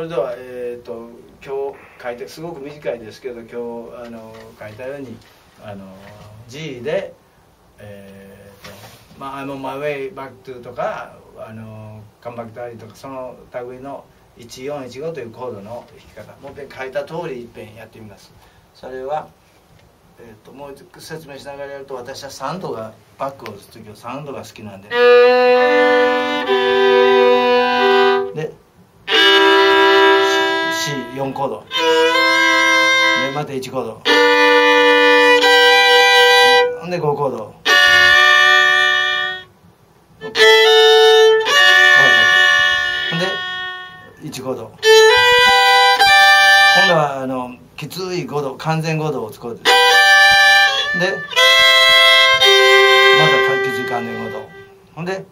それでは、えーと、今日書いてすごく短いですけど今日あの書いたようにあの G で、えーとまあ、I'm on my way back to とかあの come back to とかその類の1415というコードの弾き方もう一遍書いた通り一遍やってみます。それは、えーと、もう説明しながらやると私はサウンドがバックを打つ時はサウンドが好きなんでで4コード。でまた1コード。ほんで5コード？ほんで1コード？今度はあのきつい5度完全5度を使うでまたきつい完全5度ほんで